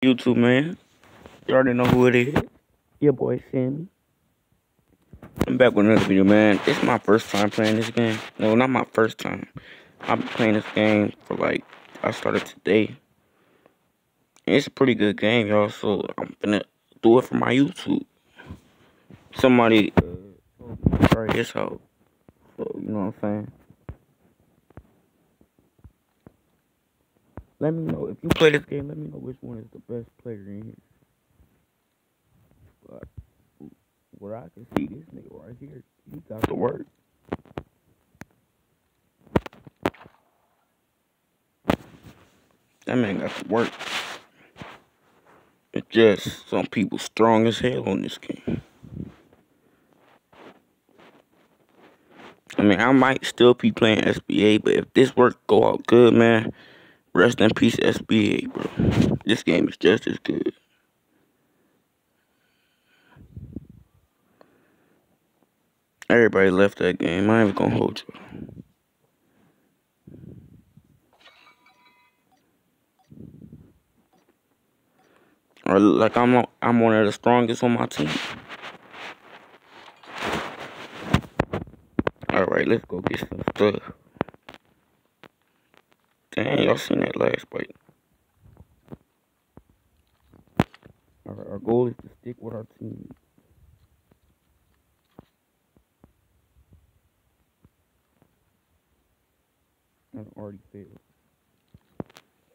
YouTube, man. You already know who it is. Your boy, Sammy. I'm back with another video, man. It's my first time playing this game. No, not my first time. I've been playing this game for, like, I started today. It's a pretty good game, y'all, so I'm gonna do it for my YouTube. Somebody, uh, try this out. So, you know what I'm saying? Let me know. If you play this game, let me know which one is the best player in here. But where I can see this nigga right here, he got the work. That man got the work. It's just some people strong as hell on this game. I mean, I might still be playing SBA, but if this work go out good, man, Rest in peace, SBA, bro. This game is just as good. Everybody left that game. I ain't gonna hold you. Or like I'm I'm one of the strongest on my team. All right, let's go get some stuff. Dang, y'all seen that last fight. Our, our goal is to stick with our team. I already failed.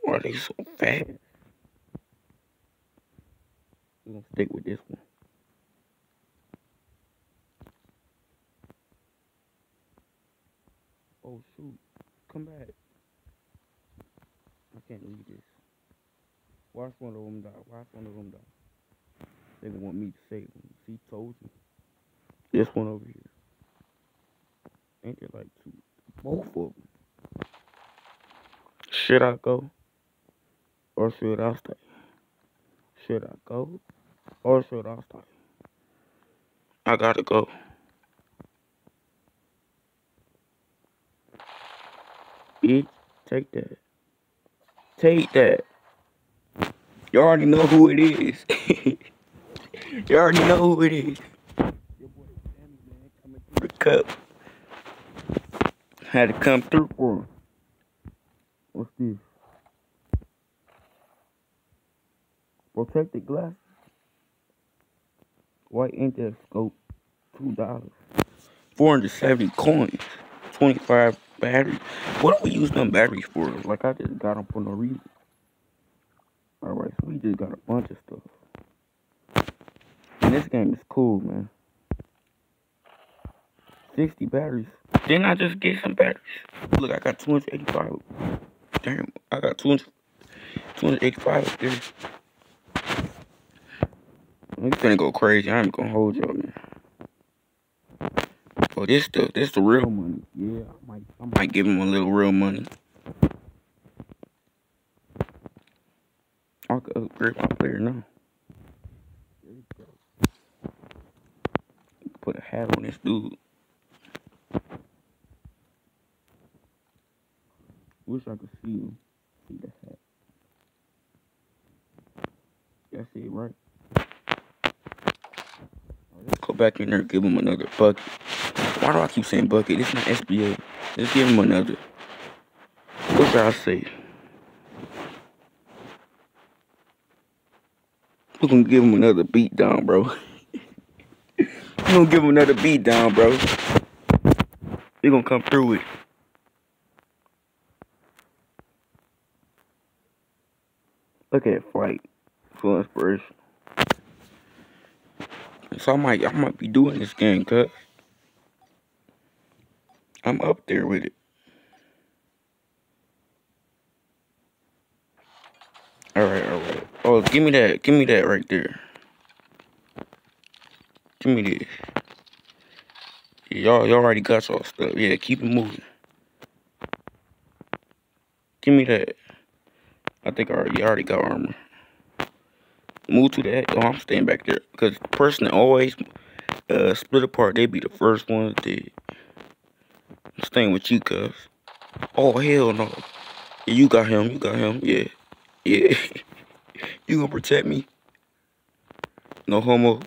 Why are they so fast? We're gonna stick with this one. Oh shoot. Come back. I can't read this. Watch one of them die. Watch one of them die. They want me to save them. See, told you. This one over here. Ain't there like two? Both of them. Should I go? Or should I stay? Should I go? Or should I stay? I gotta go. Bitch, take that. Take that. You already know who it is. you already know who it is. The cup. Had to come through for him. What's this? Protected glass. White index scope. Two dollars. 470 coins. 25 What do we use them batteries for? Like, I just got them for no reason. Alright, so we just got a bunch of stuff. And this game is cool, man. 60 batteries. Didn't I just get some batteries? Look, I got 285. Damn, I got 200, 285 up there. We finna go crazy. I ain't gonna hold y'all, man. Oh, this the this the real money. Yeah, I might I might give him a little real money. I could upgrade my player now. Put a hat on this dude. Wish I could see him. See the hat. That's it, right? Go back in there and give him another bucket. Why do I keep saying bucket? It's not SBA. Let's give him another. What I say? We're gonna give him another beat down, bro. We're gonna give him another beat down, bro. We're gonna come through it. Look at flight. Full inspiration. So I might I might be doing this game, cuz. I'm up there with it. Alright, alright. Oh, give me that. Give me that right there. Give me this. Y'all y'all already got y'all stuff. Yeah, keep it moving. Give me that. I think I already, already got armor. Move to that. Oh, I'm staying back there. Because the person that always uh, split apart, they be the first ones dead. I'm staying with you, cuz. Oh, hell no. You got him. You got him. Yeah. Yeah. You gonna protect me? No homo.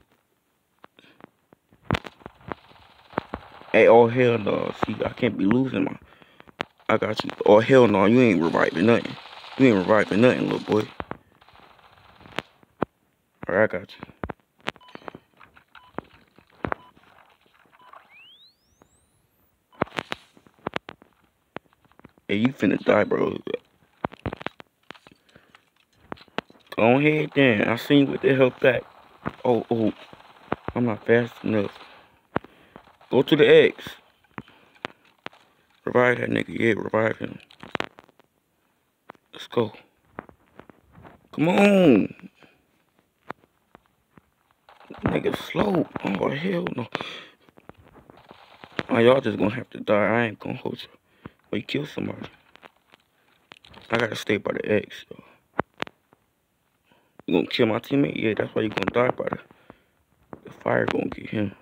Hey, oh hell no. See, I can't be losing my. I got you. Oh hell no, you ain't reviving nothing. You ain't reviving nothing, little boy. Alright, you. Hey, you finna die, bro. Go ahead then. I seen what the hell back. Oh, oh. I'm not fast enough. Go to the X. Revive that nigga. Yeah, revive him. Let's go. Come on. Nigga slow. Oh, hell no. Oh, y'all just gonna have to die. I ain't gonna hold you. Or you kill somebody. I gotta stay by the X, though. You gonna kill my teammate? Yeah, that's why you gonna die by the, the fire gonna get him.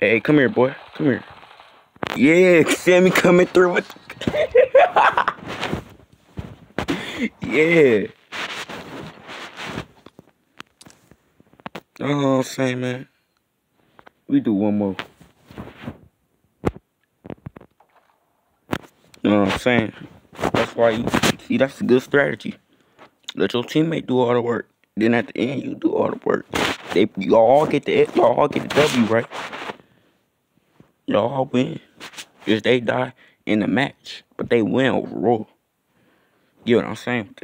Hey, hey, come here, boy. Come here. Yeah, Sammy coming through with Yeah. Oh, same man. We do one more. You know what I'm saying? That's why you see that's a good strategy. Let your teammate do all the work. Then at the end you do all the work. They you all get the y'all all get the W, right? Y'all all win. Because they die in the match. But they win overall. You know what I'm saying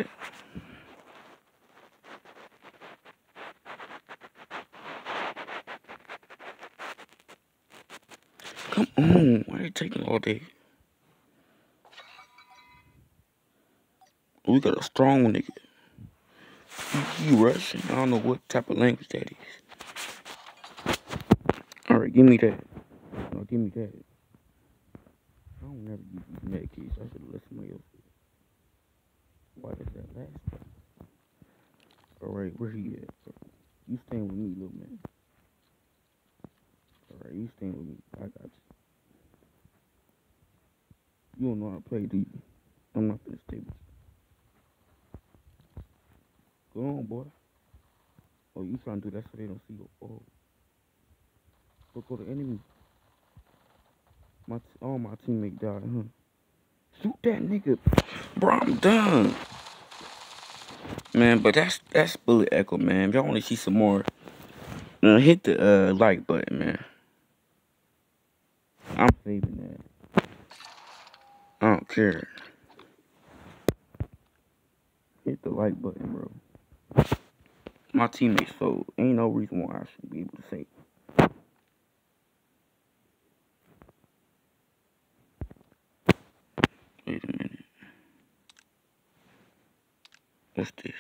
Come on, why are you taking all day? We got a strong nigga. You Russian? I don't know what type of language that is. Alright, give me that. No, give me that. I don't never use these medkits. I should let somebody else Why does that last? Alright, where he at? You staying with me, little man. Alright, you staying with me. I got you. You don't know how to play, do? I'm not gonna stay with. Go on, boy. Oh, you trying to do that so they don't see you. Oh. Go go to enemy. My oh my teammate died, huh? Shoot that nigga. Bro, I'm done. Man, but that's that's bullet echo, man. If y'all wanna see some more, uh, hit the uh, like button, man. I'm saving that. Hit the like button, bro my teammates, so ain't no reason why I should be able to say. Wait a minute. What's this?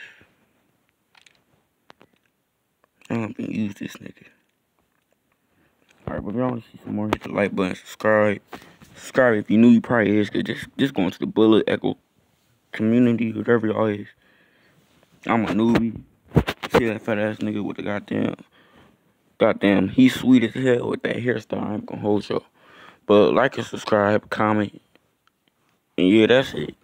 I don't even use this nigga. Alright, but if y'all want to see some more, hit the like button, subscribe. Subscribe if you knew you probably is, cause just, just going to the Bullet Echo community, whatever y'all is. I'm a newbie. See that fat ass nigga with the goddamn, goddamn, he's sweet as hell with that hairstyle. I'm gonna hold y'all. But like and subscribe, comment. And yeah, that's it.